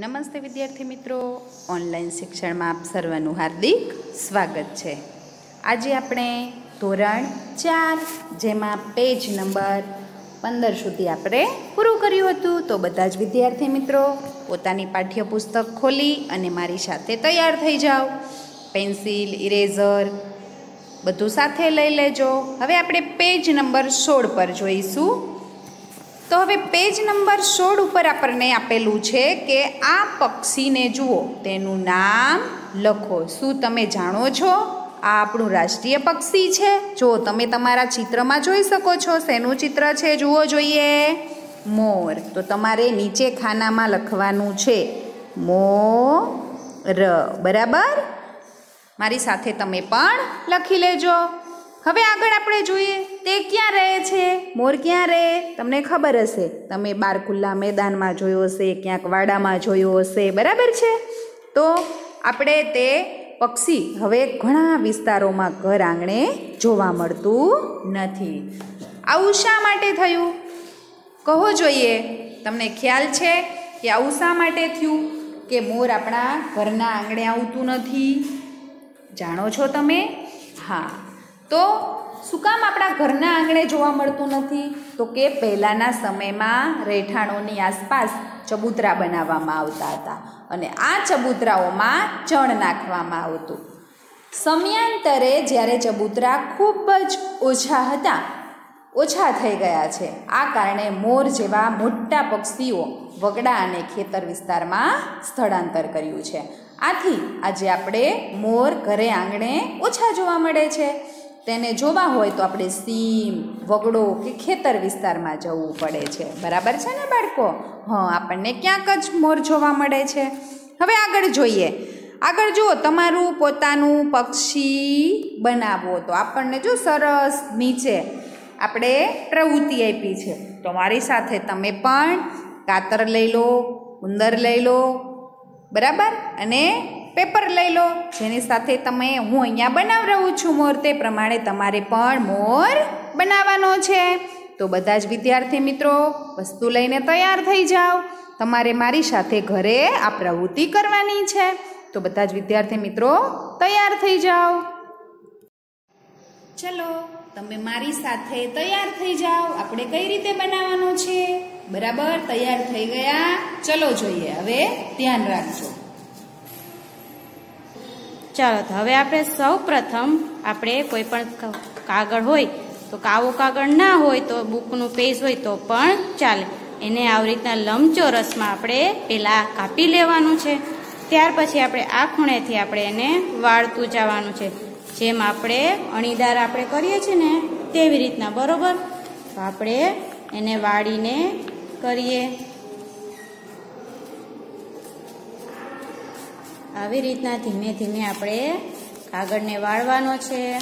નમસ્તે વિદ્યાર્થી મિત્રો. ઓનલાઈન શિક્ષણમાં આપ સર્વનું હાર્દિક સ્વાગત છે. આજે આપણે ધોરણ ચાર, જેમાં પેજ નંબર પંદર સુધી આપણે પૂરું કર્યું હતું. તો બધા જ વિદ્યાર્થી મિત્રો, પોતાની પાઠ્યપુસ્તક ખોલી અને મારી સાથે તૈયાર થઈ જાઓ. પેન્સિલ, ઇરેઝર બધું સાથે લઈ લેજો. હવે આપણે પેજ નંબર સોળ પર જોઈશું. તો હવે પેજ નંબર સોળ ઉપર આપણને આપેલું છે કે આ પક્ષીને જુઓ. તેનું નામ લખો. શું તમે જાણો છો? આ આપણું રાષ્ટ્રીય પક્ષી છે. જો તમે તમારા ચિત્રમાં જોઈ શકો છો, શેનું ચિત્ર છે જુઓ જોઈએ. મોર. તો તમારે નીચે ખાનામાં લખવાનું છે મોર. બરાબર? મારી સાથે તમે પણ લખી લેજો. હવે આગળ આપણે જોઈએ. તે ક્યાં રહે છે? મોર ક્યાં રહે? તમને ખબર હશે. તમે બાર ખુલ્લા મેદાનમાં જોયો હશે, ક્યાંક વાડામાં જોયો હશે, બરાબર છે? તો આપણે તે પક્ષી હવે ઘણા વિસ્તારોમાં ઘર આંગણે જોવા મળતું નથી. આવું શા માટે થયું? કહો જોઈએ. તમને ખ્યાલ છે કે આવું શા માટે થયું? કે મોર આપણા ઘરના આંગણે આવતું નથી? જાણો છો તમે? હા. તો શું કામ આપણા ઘરના આંગણે જોવા મળતું નથી? તો કે પહેલાંના સમયમાં રહેઠાણોની આસપાસ ચબૂતરા બનાવવામાં આવતા હતા અને આ ચબૂતરાઓમાં ચણ નાખવામાં આવતું. સમયાંતરે જ્યારે ચબૂતરા ખૂબ જ ઓછા હતા, ઓછા થઈ ગયા છે. આ કારણે મોર જેવા મોટા પક્ષીઓ વગડા અને ખેતર વિસ્તારમાં સ્થળાંતર કર્યું છે. આથી આજે આપણે મોર ઘરે આંગણે ઓછા જોવા મળે છે. તેને જોવા હોય તો આપણે સીમ, વગડો કે ખેતર વિસ્તારમાં જવું પડે છે. બરાબર છે ને બાળકો? હં, આપણને ક્યાંક જ મોર જોવા મળે છે. હવે આગળ જોઈએ. આગળ જુઓ, તમારું પોતાનું પક્ષી બનાવો તો આપણને જો સરસ નીચે આપણે પ્રવૃત્તિ આપી છે. તો મારી સાથે તમે પણ કાતર લઈ લો, ઉંદર લઈ લો. બરાબર? અને પેપર લઈ લો. જેની સાથે તમે હું અહીંયા બનાવી રહું છું મોર, તે પ્રમાણે તમારે પણ મોર બનાવવાનો છે. તો બધા જ વિદ્યાર્થી મિત્રો, વસ્તુ લઈને તૈયાર થઈ જાઓ. તમારે મારી સાથે ઘરે આ પ્રવૃત્તિ કરવાની છે. તો બધા જ વિદ્યાર્થી મિત્રો, તૈયાર થઈ જાઓ. ચલો, તમે મારી સાથે તૈયાર થઈ જાઓ. આપણે કઈ રીતે બનાવવાનું છે? બરાબર, તૈયાર થઈ ગયા. ચલો જોઈએ, હવે ધ્યાન રાખજો. ચાલો તો હવે આપણે સૌ પ્રથમ આપણે કોઈ પણ કાગળ હોય, તો કાવો કાગળ ના હોય, તો બુકનું પેજ હોય, તો પણ ચાલે. એને આવી રીતના લંબચોરસમાં આપણે પહેલાં કાપી લેવાનું છે. ત્યાર પછી આપણે આ ખૂણેથી આપણે એને વાળતું જવાનું છે. જેમ આપણે અણીદાર આપણે કરીએ છીએ ને, તેવી રીતના, બરોબર? તો આપણે એને વાળીને કરીએ. આવી રીતના ધીમે ધીમે આપણે કાગળને વાળવાનો છે.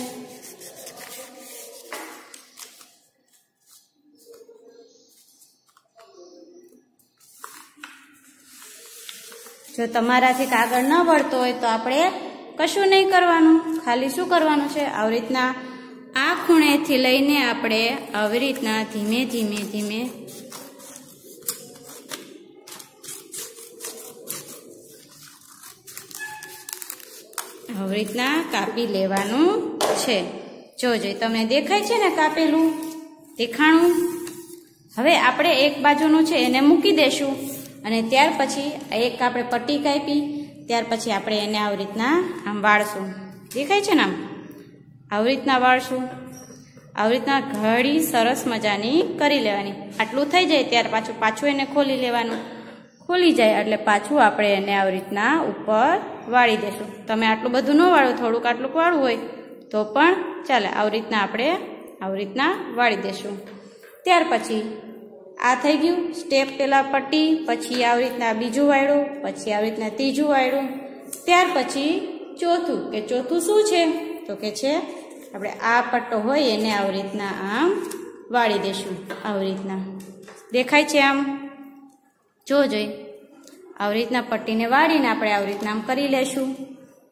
જો તમારાથી કાગળ ન વળતો હોય તો આપણે કશું નહીં કરવાનું. ખાલી શું કરવાનું છે? આવી રીતના આ ખૂણેથી લઈને આપણે આવી રીતના ધીમે ધીમે ધીમે આવી રીતના કાપી લેવાનું છે. જોજો તમને દેખાય છે ને કાપેલું? દેખાણું? હવે આપણે એક બાજુનું છે, એને મૂકી દેશું. અને ત્યાર પછી એક આપણે પટ્ટી કાપી, ત્યાર પછી આપણે એને આવી રીતના આમ વાળશું. દેખાય છે ને આમ? આવી રીતના વાળશું. આવી રીતના ઘડી સરસ મજાની કરી લેવાની. આટલું થઈ જાય, ત્યાર પાછું પાછું એને ખોલી લેવાનું. ખોલી જાય એટલે પાછું આપણે એને આવી રીતના ઉપર વાળી દેશું. તમે આટલું બધું ન વાળો, થોડુંક આટલું વાળવું હોય, તો પણ ચાલે, આવી રીતના આપણે આવી રીતના વાળી દેશું. ત્યાર પછી આ થઈ ગયું, સ્ટેપ પેલા પટ્ટી, પછી આવી રીતના બીજું વાળ્યું પછી આવી રીતના ત્રીજું વાળ્યું ત્યાર પછી ચોથું, કે ચોથું શું છે? તો કે છે, આપણે આ પટ્ટો હોય એને આવી રીતના આમ વાળી દેશું, આવી રીતના. દેખાય છે આમ? જો જોઈ. આવી રીતના પટ્ટીને વાળીને આપણે આવી રીતના આમ કરી લેશું.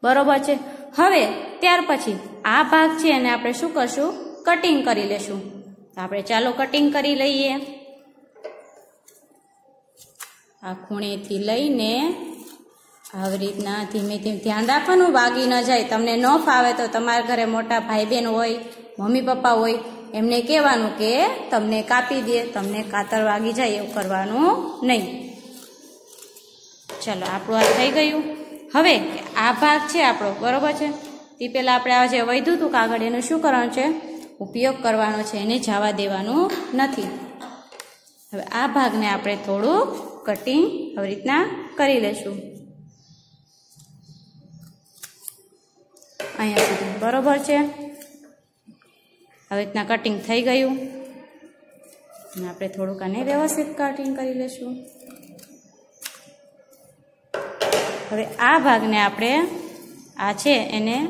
બરોબર છે. હવે ત્યાર પછી આ ભાગ છે એને આપણે શું કરશું? કટિંગ કરી લેશું. તો આપણે ચાલો કટિંગ કરી લઈએ. આ ખૂણેથી લઈને આવી રીતના ધીમે ધીમે ધ્યાન રાખવાનું વાગી ન જાય. તમને ન ફાવે તો તમારા ઘરે મોટા ભાઈ બહેન હોય મમ્મી પપ્પા હોય, એમને કહેવાનું કે તમને કાપી દે, તમને કાતર વાગી જાય એવું કરવાનું નહીં. ચલો, આપણું આ થઈ ગયું. હવે, આ ભાગ છે આપણો, બરોબર છે? તે પહેલાં આપણે આ જે વધ્યું હતું કાગળ, એનું શું કરવાનું છે? ઉપયોગ કરવાનો છે, એને જવા દેવાનું નથી. હવે આ ભાગને આપણે થોડું કટિંગ આવી રીતના કરી લઈશું અહીંયા સુધી, બરોબર છે? આવી રીતના કટિંગ થઈ ગયું. આપણે થોડુંક આને વ્યવસ્થિત કટિંગ કરી લઈશું હવે આ ભાગને આપણે આ છે એને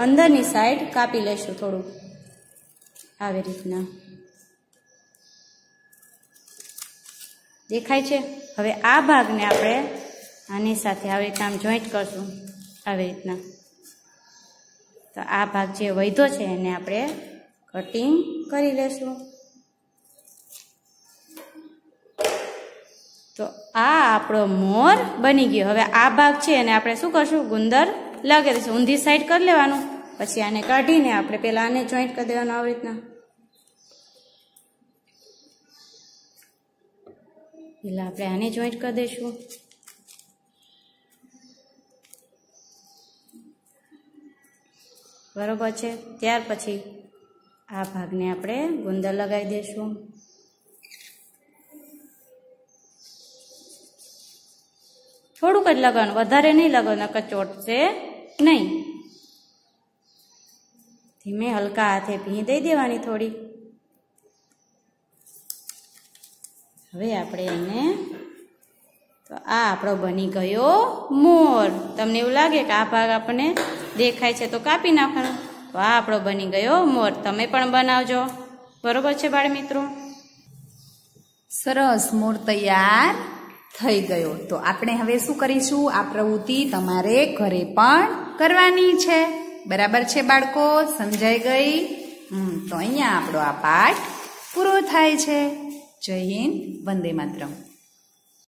અંદરની સાઈડ કાપી લઈશું થોડું. આવી રીતના. દેખાય છે? હવે આ ભાગને આપણે આની સાથે આવી રીતના આમ જોઈન્ટ કરશું. આવી રીતના. તો આ ભાગ જે વૈધો છે એને આપણે કટિંગ કરી લેશું આ આપણો મોર બની ગયો. હવે આ ભાગ છે એને આપણે શું કરશું? ગુંદર લગાવી દઈશું. ઊંધી સાઈડ કરી લેવાનું. પછી આને કાઢીને આપણે પેલા આને જોઈન્ટ કરી દેવાનું આવી રીતના. પેલા આપણે આને જોઈન્ટ કરી દઈશું. બરોબર છે? ત્યાર પછી આ ભાગને આપણે ગુંદર લગાવી દઈશું થોડુંક જ લગાવવાનું. વધારે નહીં લગાવવાનું કચોટશે ચોટશે નહીં. ધીમે હલકા હાથે ભીં દઈ દેવાની થોડી. હવે આપણે એને, તો આ આપણો બની ગયો મોર. તમને એવું લાગે કે આ ભાગ આપણને દેખાય છે, તો કાપી નાખવાનો. તો આ આપણો બની ગયો મોર. તમે પણ બનાવજો. બરોબર છે બાળ મિત્રો? સરસ. મોર તૈયાર થઈ ગયો. તો આપણે હવે શું કરીશું? આ પ્રવૃત્તિ તમારે ઘરે પણ કરવાની છે. બરાબર છે બાળકો? સમજાઈ ગઈ? હમ, તો અહીંયા આપણો આ પાઠ પૂરો થાય છે. જય હિન્દ, વંદે માતરમ.